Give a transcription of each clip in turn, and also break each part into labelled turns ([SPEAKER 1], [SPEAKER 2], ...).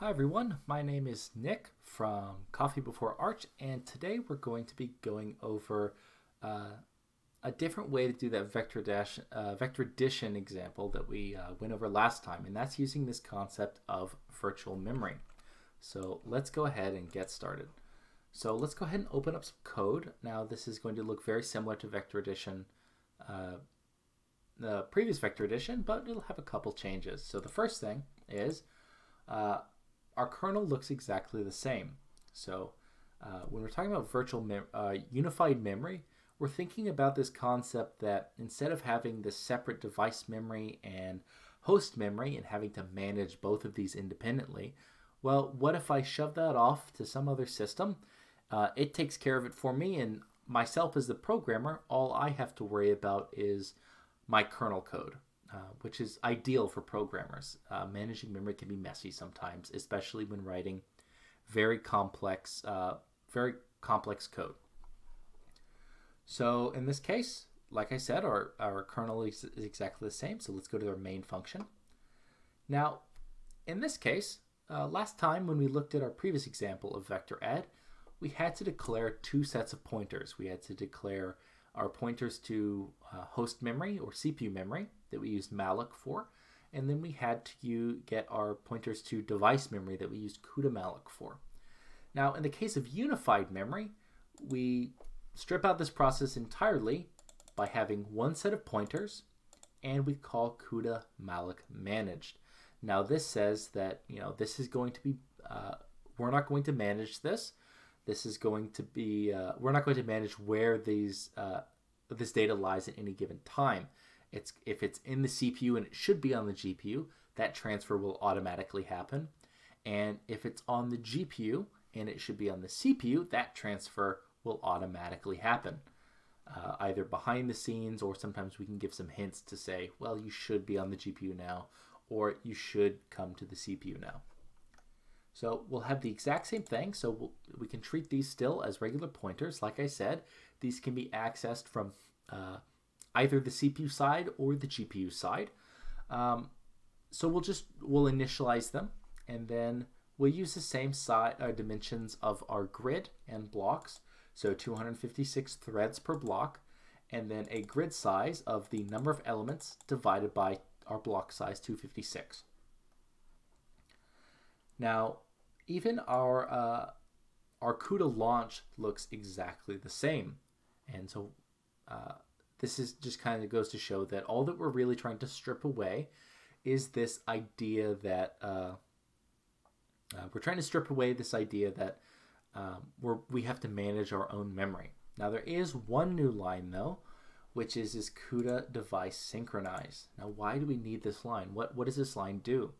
[SPEAKER 1] Hi everyone, my name is Nick from Coffee Before Arch, and today we're going to be going over uh, a different way to do that vector dash uh, vector addition example that we uh, went over last time, and that's using this concept of virtual memory. So let's go ahead and get started. So let's go ahead and open up some code. Now this is going to look very similar to vector addition, uh, the previous vector addition, but it'll have a couple changes. So the first thing is uh, our kernel looks exactly the same. So uh, when we're talking about virtual mem uh, unified memory, we're thinking about this concept that instead of having this separate device memory and host memory and having to manage both of these independently, well, what if I shove that off to some other system? Uh, it takes care of it for me, and myself as the programmer, all I have to worry about is my kernel code. Uh, which is ideal for programmers. Uh, managing memory can be messy sometimes, especially when writing very complex, uh, very complex code. So in this case, like I said, our, our kernel is, is exactly the same. So let's go to our main function. Now, in this case, uh, last time when we looked at our previous example of vector add, we had to declare two sets of pointers. We had to declare our pointers to uh, host memory or CPU memory that we used malloc for, and then we had to get our pointers to device memory that we used CUDA malloc for. Now, in the case of unified memory, we strip out this process entirely by having one set of pointers, and we call CUDA malloc managed. Now, this says that you know this is going to be uh, we're not going to manage this. This is going to be uh, we're not going to manage where these uh, this data lies at any given time. It's if it's in the CPU and it should be on the GPU, that transfer will automatically happen. And if it's on the GPU and it should be on the CPU, that transfer will automatically happen. Uh, either behind the scenes or sometimes we can give some hints to say, well, you should be on the GPU now or you should come to the CPU now. So we'll have the exact same thing. So we'll, we can treat these still as regular pointers. Like I said, these can be accessed from uh, either the CPU side or the GPU side. Um, so we'll just we'll initialize them and then we'll use the same side uh, dimensions of our grid and blocks. So 256 threads per block and then a grid size of the number of elements divided by our block size 256. Now, even our uh, our CUDA launch looks exactly the same. And so uh, this is just kind of goes to show that all that we're really trying to strip away is this idea that uh, uh, we're trying to strip away this idea that um, we're, we have to manage our own memory. Now there is one new line though, which is this CUDA device synchronize. Now why do we need this line? What, what does this line do?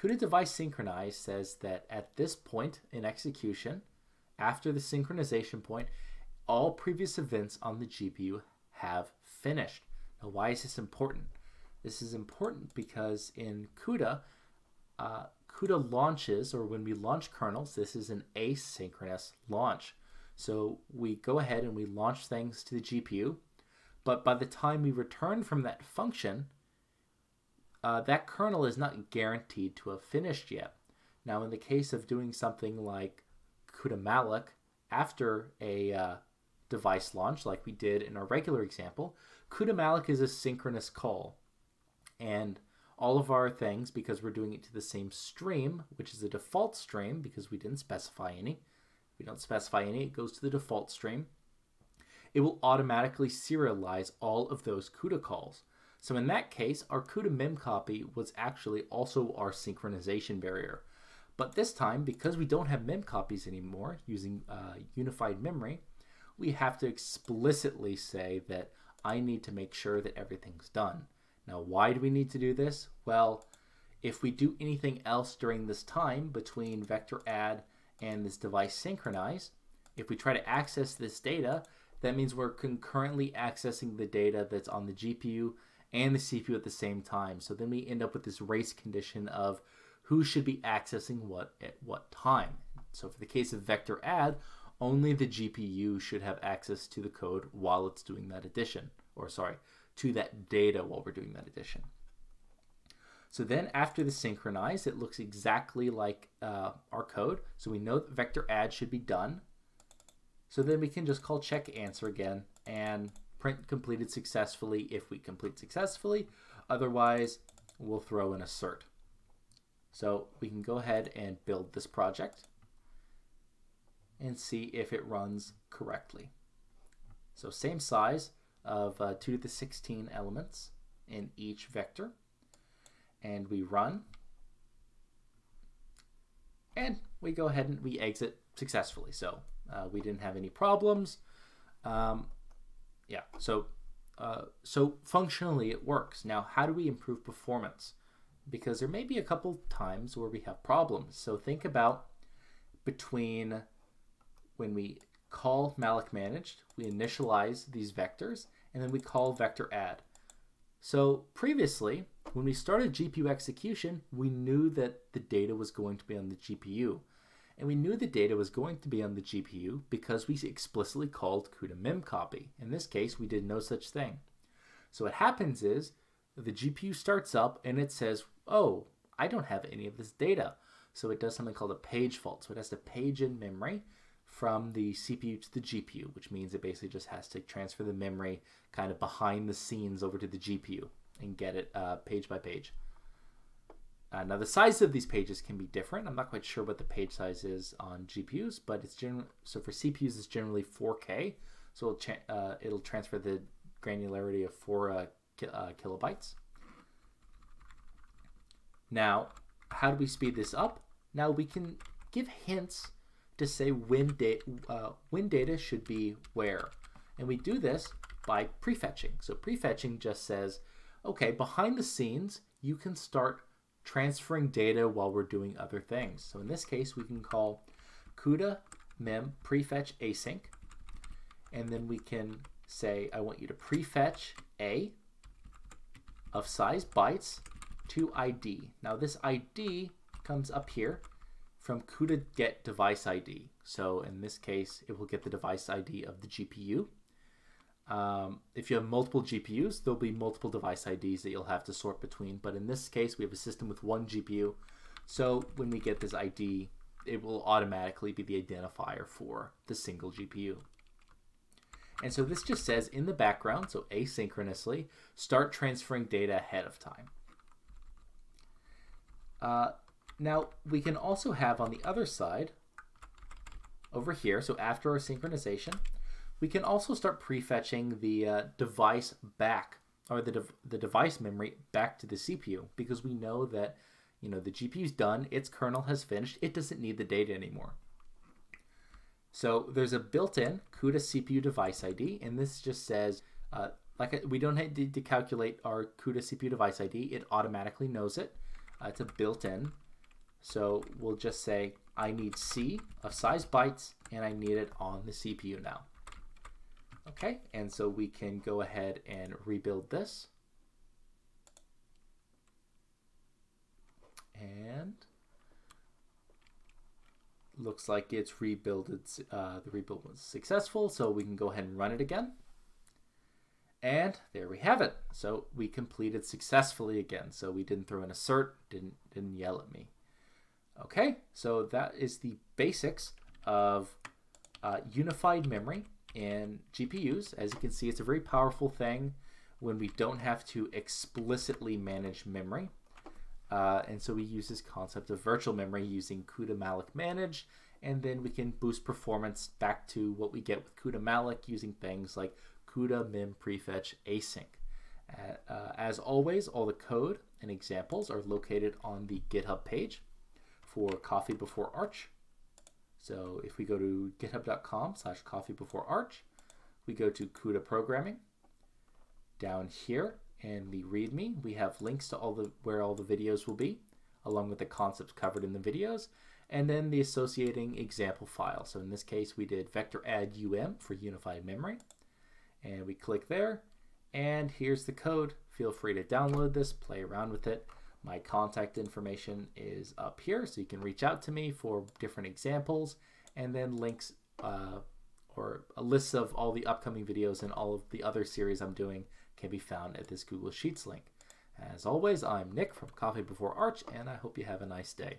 [SPEAKER 1] CUDA device synchronize says that at this point in execution, after the synchronization point, all previous events on the GPU have finished. Now, why is this important? This is important because in CUDA, uh, CUDA launches, or when we launch kernels, this is an asynchronous launch. So we go ahead and we launch things to the GPU, but by the time we return from that function, uh, that kernel is not guaranteed to have finished yet. Now, in the case of doing something like cudamalloc after a uh, device launch, like we did in our regular example, cudamalloc is a synchronous call. And all of our things, because we're doing it to the same stream, which is a default stream because we didn't specify any. If we don't specify any, it goes to the default stream. It will automatically serialize all of those CUDA calls. So in that case, our CUDA memcopy was actually also our synchronization barrier. But this time, because we don't have memcopies anymore using uh, unified memory, we have to explicitly say that I need to make sure that everything's done. Now, why do we need to do this? Well, if we do anything else during this time between vector add and this device synchronize, if we try to access this data, that means we're concurrently accessing the data that's on the GPU and the CPU at the same time. So then we end up with this race condition of who should be accessing what at what time. So for the case of vector add, only the GPU should have access to the code while it's doing that addition, or sorry, to that data while we're doing that addition. So then after the synchronize, it looks exactly like uh, our code. So we know that vector add should be done. So then we can just call check answer again and print completed successfully if we complete successfully. Otherwise, we'll throw an assert. So we can go ahead and build this project and see if it runs correctly. So same size of uh, 2 to the 16 elements in each vector. And we run. And we go ahead and we exit successfully. So uh, we didn't have any problems. Um, yeah, so uh, so functionally it works. Now, how do we improve performance? Because there may be a couple times where we have problems. So think about between when we call malloc managed, we initialize these vectors, and then we call vector add. So previously, when we started GPU execution, we knew that the data was going to be on the GPU. And we knew the data was going to be on the GPU because we explicitly called CUDA memcopy. In this case, we did no such thing. So what happens is the GPU starts up and it says, oh, I don't have any of this data. So it does something called a page fault. So it has to page in memory from the CPU to the GPU, which means it basically just has to transfer the memory kind of behind the scenes over to the GPU and get it uh, page by page. Uh, now the size of these pages can be different. I'm not quite sure what the page size is on GPUs, but it's generally so for CPUs it's generally 4K, so it'll, cha- uh, it'll transfer the granularity of four uh, ki- uh, kilobytes. Now, how do we speed this up? Now we can give hints to say when, da- uh, when data should be where, and we do this by prefetching. So prefetching just says, okay, behind the scenes, you can start transferring data while we're doing other things. So in this case, we can call CUDA mem prefetch async, and then we can say, I want you to prefetch a of size bytes to ID. Now this ID comes up here from CUDA get device ID. So in this case, it will get the device ID of the GPU. Um, if you have multiple GPUs, there'll be multiple device IDs that you'll have to sort between. But in this case, we have a system with one GPU. So when we get this ID, it will automatically be the identifier for the single GPU. And so this just says in the background, so asynchronously, start transferring data ahead of time. Uh, now we can also have on the other side, over here, so after our synchronization, we can also start prefetching the uh, device back or the, de the device memory back to the CPU because we know that you know the GPU's done, its kernel has finished, it doesn't need the data anymore. So there's a built-in CUDA CPU device ID, and this just says uh, like we don't need to calculate our CUDA CPU device ID; it automatically knows it. Uh, it's a built-in, so we'll just say I need C of size bytes, and I need it on the CPU now. Okay, and so we can go ahead and rebuild this. And looks like it's rebuilded, uh, the rebuild was successful, so we can go ahead and run it again. And there we have it. So we completed successfully again. So we didn't throw an assert, didn't, didn't yell at me. Okay, so that is the basics of uh, unified memory in GPUs. As you can see, it's a very powerful thing when we don't have to explicitly manage memory. Uh, and so we use this concept of virtual memory using CUDA malloc manage, and then we can boost performance back to what we get with CUDA malloc using things like CUDA mem prefetch async. Uh, uh, as always, all the code and examples are located on the GitHub page for Coffee Before Arch. So if we go to github.com slash coffee before arch, we go to CUDA programming. Down here in the README, we have links to all the where all the videos will be, along with the concepts covered in the videos, and then the associating example file. So in this case, we did vector add um for unified memory, and we click there, and here's the code. Feel free to download this, play around with it. My contact information is up here, so you can reach out to me for different examples, and then links uh, or a list of all the upcoming videos and all of the other series I'm doing can be found at this Google Sheets link. As always, I'm Nick from Coffee Before Arch, and I hope you have a nice day.